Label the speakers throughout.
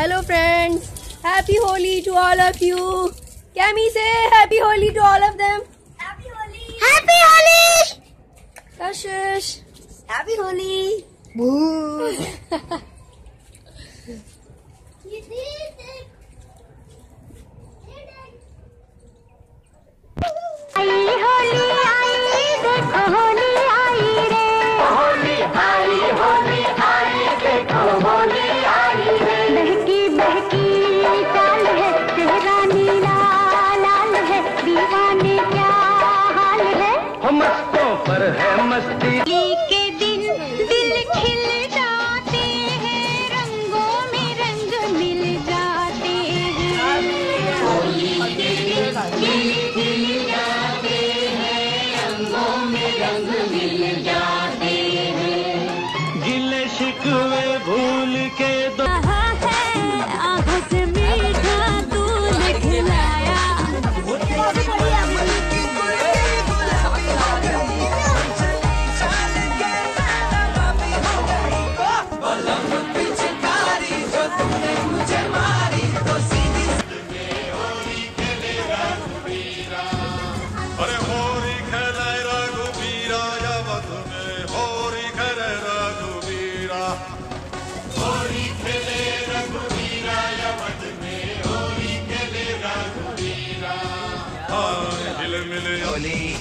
Speaker 1: Hello friends. Happy Holi to all of you. Cami say happy Holi to all of them.
Speaker 2: Happy Holi.
Speaker 3: Happy Holi.
Speaker 1: Kashish.
Speaker 2: Happy Holi.
Speaker 1: Boo.
Speaker 3: quedó. बोली।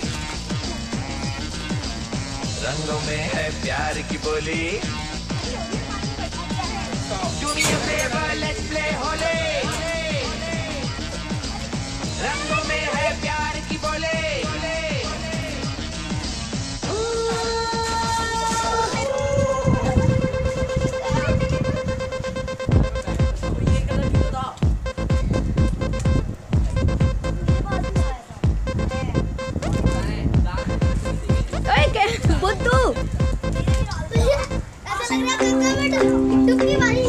Speaker 3: रंगों में है
Speaker 4: प्यार की
Speaker 5: बोली। どこにも
Speaker 6: いり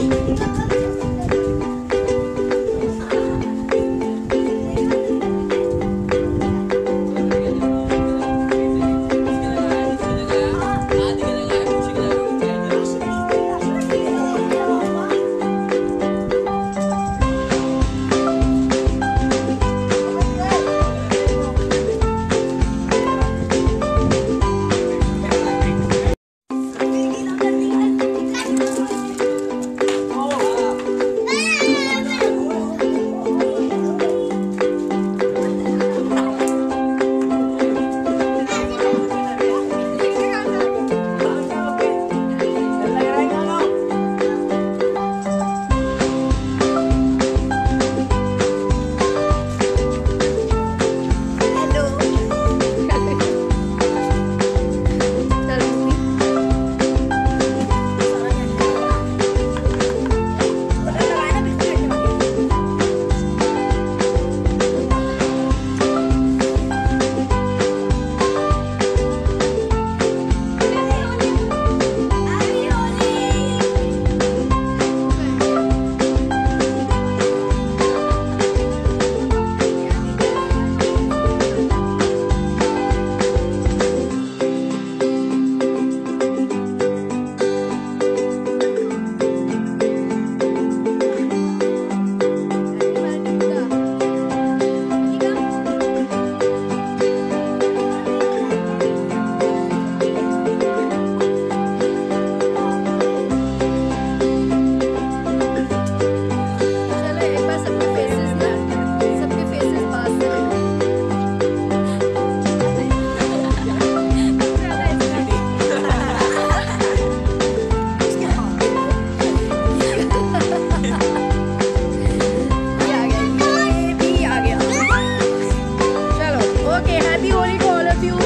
Speaker 6: love you.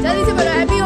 Speaker 6: Jadi sebenarnya happy.